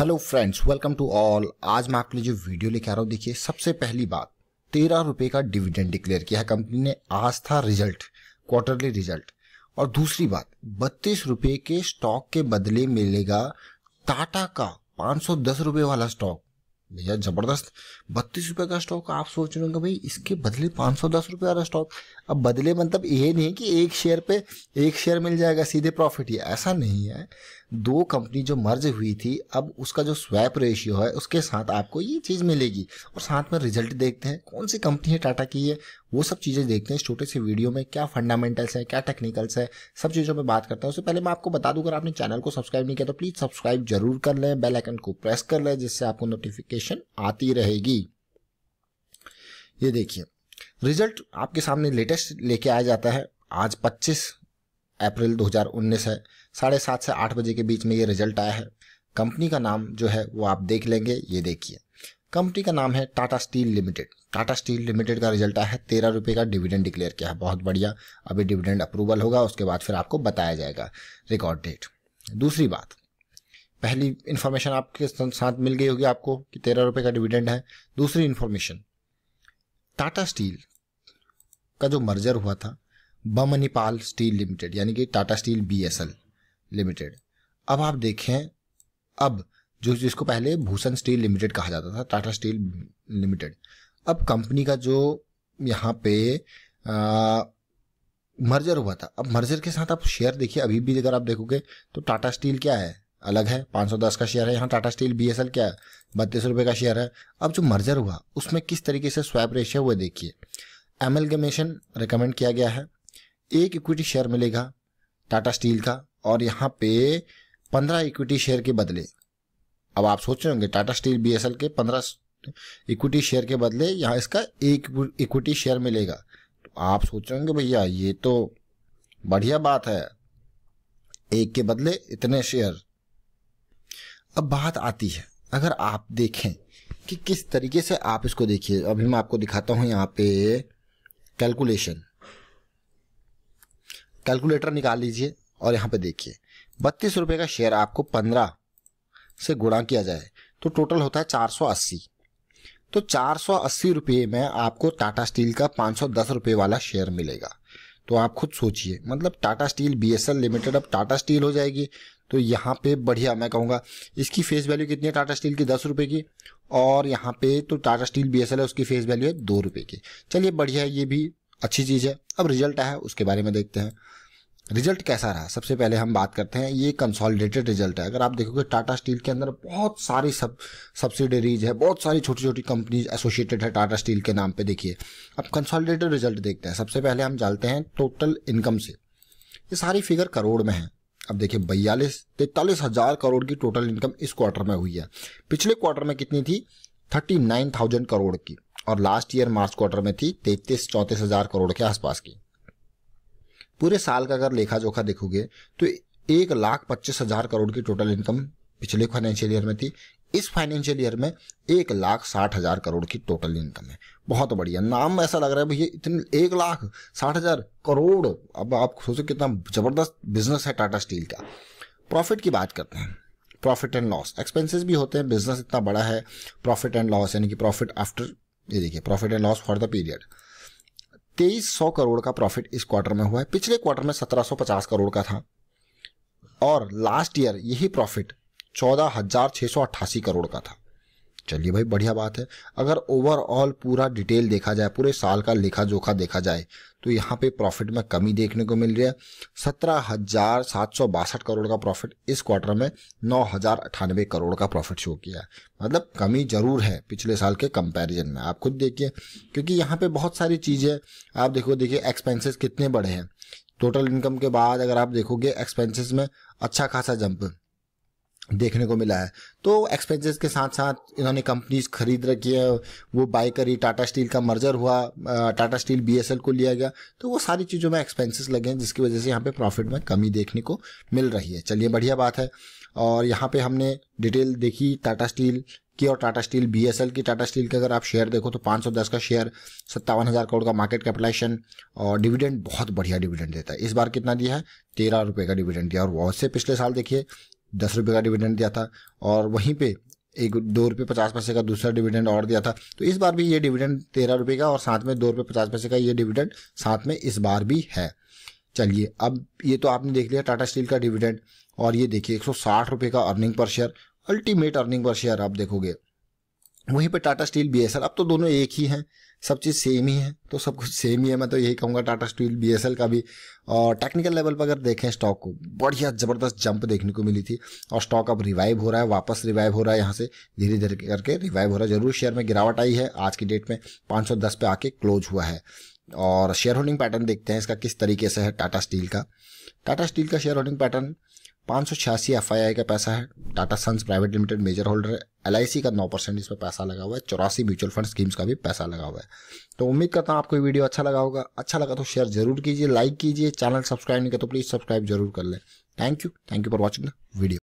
Hello friends welcome to all आज मैं आपके लिए जो वीडियो लेके आ रहा हूँ, देखिए, सबसे पहली बात, तेरह रुपए का डिविडेंड डिक्लेयर किया है कंपनी ने, आज था रिज़ल्ट क्वार्टरली रिज़ल्ट और दूसरी बात, बत्तीस रुपए के स्टॉक के बदले मिलेगा टाटा का पाँच सौ दस रुपए वाला स्टॉक भैया, ज़बरदस्त. बत्तीस रुपए का स्टॉक आप सोच रहे होंगे, भाई, इसके बदले पाँच सौ दस रुपए वाला स्टॉक अब बदले मतलब ये नहीं कि एक शेयर पे एक शेयर मिल जाएगा, सीधे प्रॉफिट ही। ऐसा नहीं है। दो कंपनी जो मर्ज हुई थी, अब उसका जो स्वैप रेशियो है, उसके साथ आपको ये चीज़ मिलेगी। और साथ में रिज़ल्ट देखते हैं, कौन सी कंपनी है, टाटा की है, वो सब चीज़ें देखते हैं इस छोटे से वीडियो में, क्या फंडामेंटल्स है, क्या टेक्निकल्स है, सब चीज़ों में बात करते हैं। उससे पहले मैं आपको बता दूँ, अगर आपने चैनल को सब्सक्राइब नहीं किया तो प्लीज़ सब्सक्राइब ज़रूर कर लें बेल आइकन को प्रेस कर लें, जिससे आपको नोटिफिकेशन आती रहेगी। ये देखिए रिज़ल्ट आपके सामने लेटेस्ट लेके आया जाता है। आज 25 अप्रैल 2019 है। साढ़े सात से आठ बजे के बीच में ये रिज़ल्ट आया है। कंपनी का नाम जो है वो आप देख लेंगे, ये देखिए। कंपनी का नाम है Tata Steel Limited. Tata Steel Limited का रिज़ल्ट आया है। तेरह रुपये का डिविडेंड डिक्लेयर किया है। बहुत बढ़िया। अभी डिविडेंड अप्रूवल होगा, उसके बाद फिर आपको बताया जाएगा रिकॉर्ड डेट। दूसरी बात, पहली इन्फॉर्मेशन आपके साथ मिल गई होगी आपको कि तेरह रुपये का डिविडेंड है। दूसरी इन्फॉर्मेशन, टाटा स्टील का जो मर्जर हुआ था बमनीपाल स्टील लिमिटेड यानी कि टाटा स्टील बीएसएल लिमिटेड। अब आप देखें अब जो जिसको पहले भूषण स्टील लिमिटेड कहा जाता था टाटा स्टील लिमिटेड अब कंपनी का जो यहाँ पे आ, मर्जर हुआ था। अब मर्जर के साथ आप शेयर देखिए अभी भी अगर आप देखोगे तो टाटा स्टील क्या है? अलग है 510 का शेयर है यहाँ टाटा स्टील बीएसएल क्या है? बत्तीस रुपये का शेयर है। अब जो मर्जर हुआ उसमें किस तरीके से स्वैप रेशियो हुए देखिए। एमएलगमेशन रिकमेंड किया गया है। एक इक्विटी शेयर मिलेगा टाटा स्टील का और यहाँ पे पंद्रह इक्विटी शेयर के बदले। अब आप सोच रहे होंगे टाटा स्टील बीएसएल के पंद्रह इक्विटी शेयर के बदले यहाँ इसका एक इक्विटी शेयर मिलेगा। तो आप सोच रहे होंगे, भैया, ये तो बढ़िया बात है। एक के बदले इतने शेयर अब बात आती है, अगर आप देखें कि किस तरीके से आप इसको देखिए। अभी मैं आपको दिखाता हूँ यहाँ पे कैलकुलेशन कैलकुलेटर निकाल लीजिए और यहाँ पे देखिए, बत्तीस रुपये का शेयर आपको पंद्रह से गुणा किया जाए तो टोटल होता है चार सौ अस्सी। तो चार सौ अस्सी रुपये में आपको टाटा स्टील का पाँच सौ दस रुपये वाला शेयर मिलेगा। तो आप खुद सोचिए मतलब टाटा स्टील बीएसएल लिमिटेड अब टाटा स्टील हो जाएगी तो यहाँ पे बढ़िया, मैं कहूँगा, इसकी फेस वैल्यू कितनी है टाटा स्टील की? दस रुपये की। और यहाँ पे तो टाटा स्टील बीएसएल है, उसकी फेस वैल्यू है दो रुपये की। चलिए, बढ़िया है, ये भी अच्छी चीज़ है। अब रिज़ल्ट आया, उसके बारे में देखते हैं। रिज़ल्ट कैसा रहा? सबसे पहले हम बात करते हैं, ये कंसोलिडेटेड रिज़ल्ट है। अगर आप देखोगे टाटा स्टील के अंदर बहुत सारी सब सब्सिडरीज है, बहुत सारी छोटी छोटी कंपनीज़ एसोसिएटेड है टाटा स्टील के नाम पे, देखिए। अब कंसोलिडेटेड रिज़ल्ट देखते हैं। सबसे पहले हम जानते हैं टोटल इनकम से। ये सारी फिगर करोड़ में है। अब देखिए, बयालीस, तैतालीस हज़ार करोड़ की टोटल इनकम इस क्वार्टर में हुई है। पिछले क्वार्टर में कितनी थी? थर्टी नाइन थाउज़ेंड करोड़ की। और लास्ट ईयर मार्च क्वार्टर में थी, तैतीस, चौंतीस हज़ार करोड़ के आसपास की। पूरे साल का अगर लेखा जोखा देखोगे तो एक लाख पच्चीस हज़ार करोड़ की टोटल इनकम पिछले फाइनेंशियल ईयर में थी। इस फाइनेंशियल ईयर में एक लाख साठ हज़ार करोड़ की टोटल इनकम है। बहुत बढ़िया। नाम ऐसा लग रहा है भैया इतने, एक लाख साठ हज़ार करोड़, अब आप सोचो कितना ज़बरदस्त बिज़नेस है टाटा स्टील का। प्रॉफिट की बात करते हैं। प्रॉफिट एंड लॉस एक्सपेंसेस भी होते हैं बिज़नेस इतना बड़ा है। प्रॉफिट एंड लॉस यानी कि प्रॉफिट आफ्टर ये देखिए profit and loss for the period तेईस सौ करोड़ का प्रॉफिट इस क्वार्टर में हुआ है। पिछले क्वार्टर में सत्रह सौ पचास करोड़ का था। और लास्ट ईयर यही प्रॉफिट चौदह हज़ार छह सौ अट्ठासी करोड़ का था। चलिए भाई, बढ़िया बात है। अगर ओवरऑल पूरा डिटेल देखा जाए, पूरे साल का लेखा जोखा देखा जाए तो यहाँ पे प्रॉफिट में कमी देखने को मिल रही है। सत्रह हज़ार सात सौ बासठ करोड़ का प्रॉफिट इस क्वार्टर में, नौ हज़ार अट्ठानबे करोड़ का प्रॉफिट शो किया है। मतलब कमी ज़रूर है पिछले साल के कंपैरिजन में, आप खुद देखिए। क्योंकि यहाँ पे बहुत सारी चीज़ें, आप देखो, देखिए एक्सपेंसेस कितने बड़े हैं। टोटल इनकम के बाद अगर आप देखोगे एक्सपेंसेस में अच्छा खासा जंप देखने को मिला है। तो एक्सपेंसेस के साथ साथ इन्होंने कंपनीज़ खरीद रखी है, वो बाय करी। टाटा स्टील का मर्जर हुआ टाटा स्टील बीएसएल को लिया गया। तो वो सारी चीज़ों में एक्सपेंसेस लगे हैं, जिसकी वजह से यहाँ पे प्रॉफिट में कमी देखने को मिल रही है। चलिए, बढ़िया बात है। और यहाँ पे हमने डिटेल देखी टाटा स्टील की और टाटा स्टील बीएसएल की। टाटा स्टील के अगर आप शेयर देखो तो 510 का शेयर सत्तावन हज़ार करोड़ का मार्केट कैपिटलाइजेशन और डिविडेंड बहुत बढ़िया डिविडेंड देता है। इस बार कितना दिया है? तेरह रुपये का डिविडेंड दिया। और बहुत से पिछले साल देखिए दस रुपये का डिविडेंड दिया था और वहीं पे एक दो रुपये पचास पैसे का दूसरा डिविडेंड और दिया था। तो इस बार भी ये डिविडेंड तेरह रुपये का और साथ में दो रुपये पचास पैसे का ये डिविडेंड साथ में इस बार भी है। चलिए, अब ये तो आपने देख लिया टाटा स्टील का डिविडेंड और ये देखिए एक सौ का earning per share ultimate earning per share आप देखोगे। वहीं पर टाटा स्टील बी अब तो दोनों एक ही हैं। सब चीज़ सेम ही है तो सब कुछ सेम ही है। मैं तो यही कहूँगा टाटा स्टील बीएसएल का भी, और टेक्निकल लेवल पर अगर देखें स्टॉक को बढ़िया ज़बरदस्त जंप देखने को मिली थी, और स्टॉक अब रिवाइव हो रहा है, वापस रिवाइव हो रहा है यहाँ से धीरे धीरे करके रिवाइव हो रहा है। ज़रूर शेयर में गिरावट आई है, आज की डेट में 510 पे आके क्लोज हुआ है। और शेयर होल्डिंग पैटर्न देखते हैं, इसका किस तरीके से है टाटा स्टील का। टाटा स्टील का शेयर होल्डिंग पैटर्न पाँच सौ छियासी एफ़ आई आई का पैसा है। Tata Sons Private Limited major holder है। एलआईसी का नौ परसेंट इसमें पैसा लगा हुआ है। चौरासी म्यूचुअल फंड स्कीम्स का भी पैसा लगा हुआ है। तो उम्मीद करता हूँ आपको वीडियो अच्छा लगा होगा। अच्छा लगा तो शेयर ज़रूर कीजिए, लाइक कीजिए, चैनल सब्सक्राइब नहीं किया तो प्लीज़ सब्सक्राइब ज़रूर कर लें। Thank you thank you for watching the video.